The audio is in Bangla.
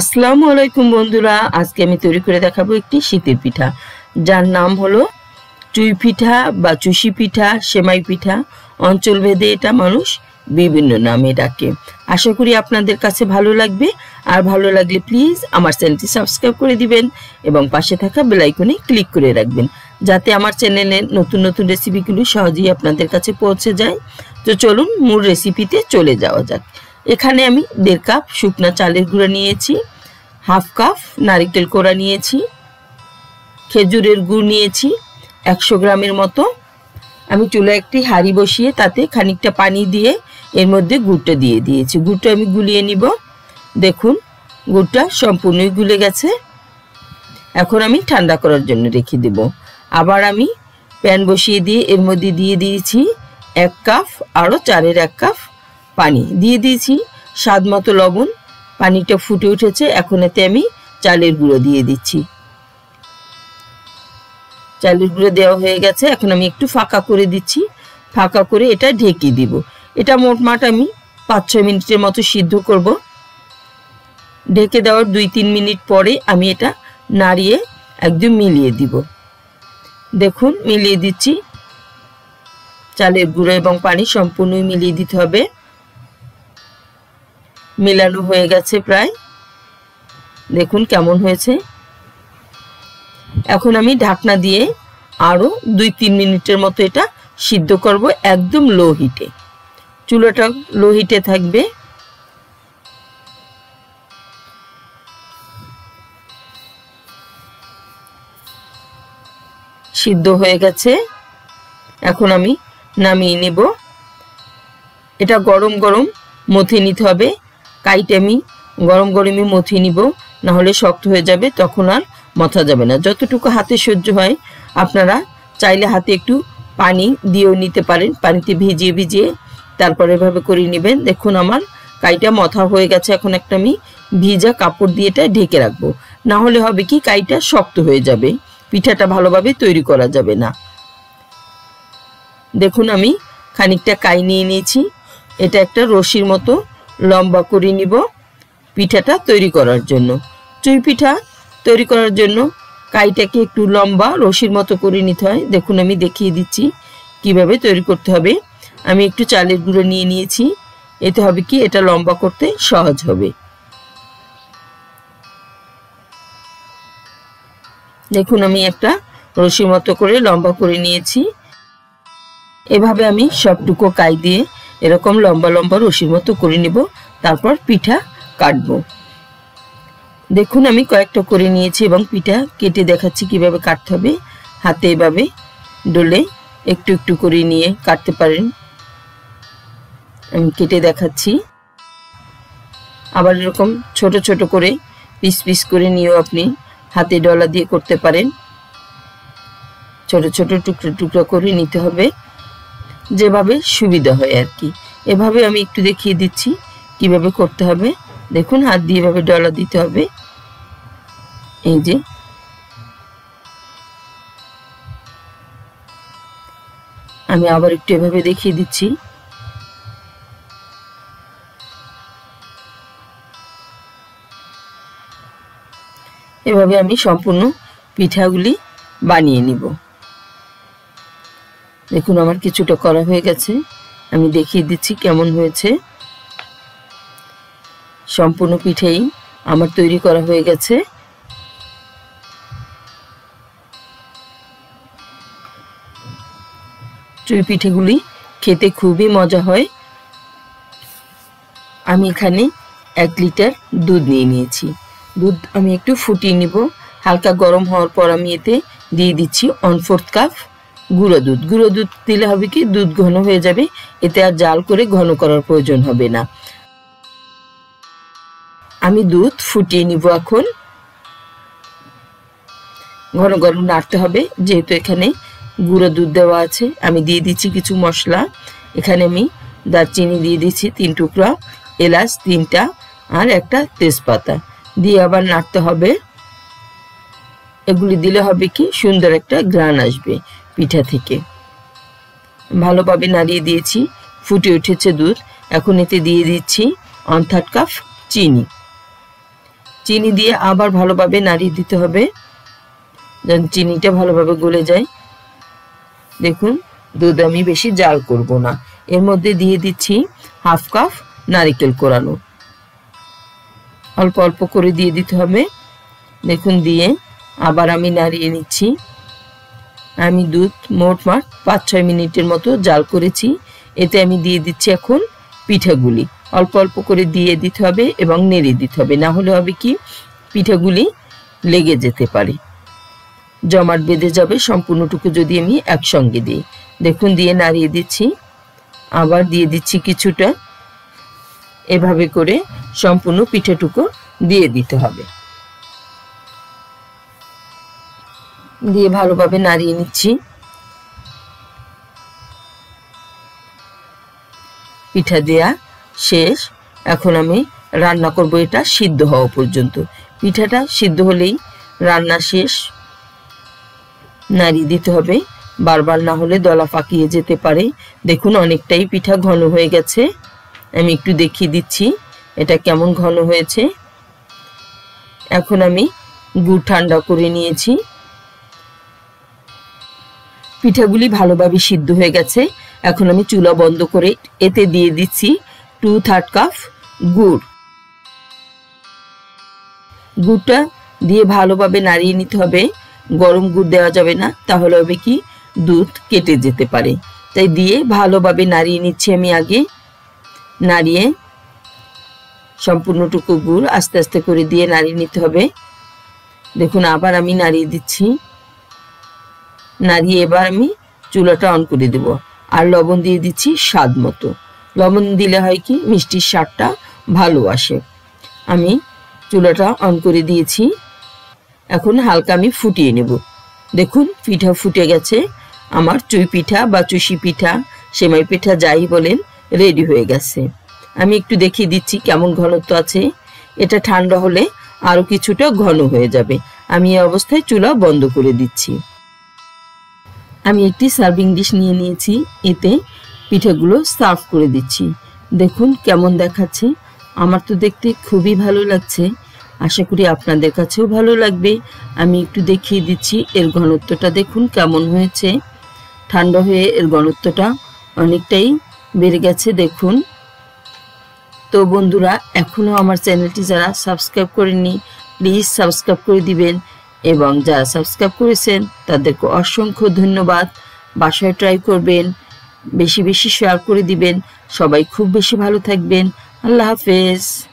আসসালামু আলাইকুম বন্ধুরা, আজকে আমি তৈরি করে দেখাবো একটি শীতের পিঠা। যার নাম হলো চুই পিঠা বা চুষি পিঠা, সেমাই পিঠা। অঞ্চল ভেদে এটা মানুষ বিভিন্ন নামে ডাকে। আশা করি আপনাদের কাছে ভালো লাগবে। আর ভালো লাগলে প্লিজ আমার চ্যানেলটি সাবস্ক্রাইব করে দিবেন এবং পাশে থাকা বেলাইকনে ক্লিক করে রাখবেন, যাতে আমার চ্যানেলে নতুন নতুন রেসিপিগুলো সহজেই আপনাদের কাছে পৌঁছে যায়। তো চলুন মূল রেসিপিতে চলে যাওয়া যাক। এখানে আমি দেড় কাপ শুকনো চালের গুঁড়া নিয়েছি, হাফ কাপ নারিকেল কোড়া নিয়েছি, খেজুরের গুড় নিয়েছি, একশো গ্রামের মতো। আমি চুলা একটি হাঁড়ি বসিয়ে তাতে খানিকটা পানি দিয়ে এর মধ্যে গুড়টা দিয়ে দিয়েছি। গুড়টা আমি গুলিয়ে নিব। দেখুন, গুড়টা সম্পূর্ণই গুলে গেছে। এখন আমি ঠান্ডা করার জন্য রেখে দেব। আবার আমি প্যান বসিয়ে দিয়ে এর মধ্যে দিয়ে দিয়েছি এক কাপ আরও চারের এক কাপ পানি দিয়ে দিয়েছি। স্বাদ মতো লবণ। পানিটা ফুটে উঠেছে। এখন এতে আমি চালের গুঁড়ো দিয়ে দিচ্ছি। চালের গুঁড়ো দেওয়া হয়ে গেছে। এখন আমি একটু ফাঁকা করে দিচ্ছি। ফাঁকা করে এটা ঢেকে দিব। এটা মোটমাট আমি পাঁচ ছয় মিনিটের মতো সিদ্ধ করব। ঢেকে দেওয়ার দুই তিন মিনিট পরে আমি এটা নাড়িয়ে একদম মিলিয়ে দিব। দেখুন, মিলিয়ে দিচ্ছি। চালের গুঁড়ো এবং পানি সম্পূর্ণই মিলিয়ে দিতে হবে। মেলানো হয়ে গেছে প্রায়। দেখুন কেমন হয়েছে। এখন আমি ঢাকনা দিয়ে আরও দুই তিন মিনিটের মতো এটা সিদ্ধ করব একদম লো হিটে। চুলোটা লো হিটে থাকবে। সিদ্ধ হয়ে গেছে। এখন আমি নামিয়ে নেব। এটা গরম গরম মথে নিতে হবে। কাইটে আমি গরম গরমই মথি নিব, নাহলে শক্ত হয়ে যাবে, তখন আর মথা যাবে না। যতটুকু হাতে সহ্য হয়, আপনারা চাইলে হাতে একটু পানি দিয়েও নিতে পারেন, পানিতে ভিজিয়ে ভিজিয়ে তারপর এভাবে করে নেবেন। দেখুন আমার কাইটা মথা হয়ে গেছে, এখন একটা আমি ভিজা কাপড় দিয়ে এটা ঢেকে রাখব। না হলে হবে কি, কাইটা শক্ত হয়ে যাবে, পিঠাটা ভালোভাবে তৈরি করা যাবে না। দেখুন আমি খানিকটা কাই নিয়ে নিয়েছি, এটা একটা রশির মতো লম্বা করে নিব পিঠাটা তৈরি করার জন্য। চুই পিঠা তৈরি করার জন্য কাইটাকে একটু লম্বা রশির মতো করে নিতে হয়। দেখুন, আমি দেখিয়ে দিচ্ছি কীভাবে তৈরি করতে হবে। আমি একটু চালের গুঁড়ো নিয়ে নিয়েছি। এতে হবে কি? এটা লম্বা করতে সহজ হবে। দেখুন, আমি একটা রশির মতো করে লম্বা করে নিয়েছি। এভাবে আমি সবটুকু কাই দিয়ে এরকম লম্বা লম্বা রশির মতো করে নিব, তারপর পিঠা কাটবো। দেখুন, আমি কয়েকটা করে নিয়েছি এবং পিঠা কেটে দেখাচ্ছি কীভাবে কাটতে হবে। হাতে এভাবে ডলে একটু একটু করে নিয়ে কাটতে পারেন। আমি কেটে দেখাচ্ছি। আবার এরকম ছোট ছোট করে পিস পিস করে নিয়েও আপনি হাতে ডলা দিয়ে করতে পারেন। ছোট ছোট টুকরো টুকরো করে নিতে হবে। যেভাবে সুবিধা হয় আর কি। এভাবে আমি একটু দেখিয়ে দিচ্ছি কীভাবে করতে হবে। দেখুন, হাত দিয়ে এভাবে ডলা দিতে হবে। এই যে। আমি আবার একটু এভাবে দেখিয়ে দিচ্ছি। এভাবে আমি সম্পূর্ণ পিঠাগুলি বানিয়ে নিব। দেখুন, আমার কিছুটা করা হয়ে গেছে। আমি দেখিয়ে দিচ্ছি কেমন হয়েছে। সম্পূর্ণ পিঠেই আমার তৈরি করা হয়ে গেছে। চুই পিঠেগুলি খেতে খুবই মজা হয়। আমি এখানে এক লিটার দুধ নিয়ে নিয়েছি। দুধ আমি একটু ফুটিয়ে নিব। হালকা গরম হওয়ার পর আমি এতে দিয়ে দিচ্ছি ওয়ান ফোর্থ কাপ গুঁড়ো দুধ। গুঁড়ো দুধ দিলে হবে কি, দুধ ঘন হয়ে যাবে, এতে আর জাল করে ঘন করার প্রয়োজন হবে না। আমি দুধ ফুটিয়ে নিব এখন। ঘন ঘন নাড়তে হবে, যেহেতু এখানে গুঁড়ো দুধ দেওয়া আছে। আমি দিয়ে দিচ্ছি কিছু মশলা। এখানে আমি দারচিনি দিয়ে দিচ্ছি, তিন টুকরা এলাচ, তিনটা আর একটা তেজপাতা। দিয়ে আবার নাড়তে হবে। এগুলি দিলে হবে কি, সুন্দর একটা গ্রান আসবে। পিঠা থেকে। ভালোভাবে নাড়িয়ে দিয়েছি, ফুটে উঠেছে দুধ। এখন এতে দিয়ে দিচ্ছি ওয়ান থার্ড কাপ চিনি। চিনি দিয়ে আবার ভালোভাবে নাড়িয়ে দিতে হবে, যেন চিনিটা ভালোভাবে গলে যায়। দেখুন, দুধ আমি বেশি জাল করব না। এর মধ্যে দিয়ে দিচ্ছি হাফ কাপ নারিকেল কোরানো। অল্প অল্প করে দিয়ে দিতে হবে। দেখুন, দিয়ে আবার আমি নাড়িয়ে নিচ্ছি। আমি দুধ, মোট মাঠ পাঁচ ছয় মিনিটের মতো জাল করেছি। এতে আমি দিয়ে দিচ্ছি এখন পিঠাগুলি। অল্প অল্প করে দিয়ে দিতে হবে এবং নেড়ে দিতে হবে। না হলে হবে কি, পিঠাগুলি লেগে যেতে পারে। জমাট বেঁধে যাবে সম্পূর্ণটুকু যদি আমি একসঙ্গে দিই। দেখুন, দিয়ে নাড়িয়ে দিচ্ছি। আবার দিয়ে দিচ্ছি কিছুটা। এভাবে করে সম্পূর্ণ পিঠাটুকু দিয়ে দিতে হবে। দিয়ে ভালোভাবে নাড়িয়ে নিচ্ছি। পিঠা দেয়া শেষ। এখন আমি রান্না করব এটা সিদ্ধ হওয়া পর্যন্ত। পিঠাটা সিদ্ধ হলেই রান্না শেষ। নাড়িয়ে দিতে হবে। বারবার না হলে দলা পাকিয়ে যেতে পারে। দেখুন অনেকটাই পিঠা ঘন হয়ে গেছে। আমি একটু দেখিয়ে দিচ্ছি এটা কেমন ঘন হয়েছে। এখন আমি গুড় ঠান্ডা করে নিয়েছি। পিঠাগুলি ভালোভাবে সিদ্ধ হয়ে গেছে। এখন আমি চুলা বন্ধ করে এতে দিয়ে দিচ্ছি টু থার্ড কাপ গুড়। গুড়টা দিয়ে ভালোভাবে নাড়িয়ে নিতে হবে। গরম গুড় দেওয়া যাবে না, তাহলে হবে কি? দুধ কেটে যেতে পারে। তাই দিয়ে ভালোভাবে নাড়িয়ে নিচ্ছি আমি আগে। নাড়িয়ে সম্পূর্ণটুকু গুড় আস্তে আস্তে করে দিয়ে নাড়িয়ে নিতে হবে। দেখুন, আবার আমি নাড়িয়ে দিচ্ছি। নাড়িয়ে এবার আমি চুলাটা অন করে দেব। আর লবণ দিয়ে দিচ্ছি স্বাদ মতো। লবণ দিলে হয় কি, মিষ্টির স্বাদটা ভালো আসে। আমি চুলাটা অন করে দিয়েছি। এখন হালকা আমি ফুটিয়ে নেব। দেখুন, পিঠা ফুটে গেছে। আমার চুই পিঠা বা চুষি পিঠা, সেমাই পিঠা যাই বলেন রেডি হয়ে গেছে। আমি একটু দেখিয়ে দিচ্ছি কেমন ঘনত্ব আছে। এটা ঠান্ডা হলে আরও কিছুটা ঘন হয়ে যাবে। আমি এই অবস্থায় চুলা বন্ধ করে দিচ্ছি। আমি একটি সার্ভিং ডিশ নিয়ে নিয়েছি, এতে পিঠাগুলো সার্ভ করে দিচ্ছি। দেখুন কেমন দেখাচ্ছে। আমার তো দেখতে খুবই ভালো লাগছে। আশা করি আপনাদের কাছেও ভালো লাগবে। আমি একটু দেখিয়ে দিচ্ছি, এর ঘনত্বটা দেখুন কেমন হয়েছে। ঠান্ডা হয়ে এর ঘনত্বটা অনেকটাই বেড়ে গেছে, দেখুন। তো বন্ধুরা এখনও আমার চ্যানেলটি যারা সাবস্ক্রাইব করেননি, প্লিজ সাবস্ক্রাইব করে দিবেন। এবং যারা সাবস্ক্রাইব করেছেন, তাদেরকে অসংখ্য ধন্যবাদ। বাসায় ট্রাই করবেন, বেশি বেশি শেয়ার করে দিবেন। সবাই খুব বেশি ভালো থাকবেন। আল্লাহ হাফেজ।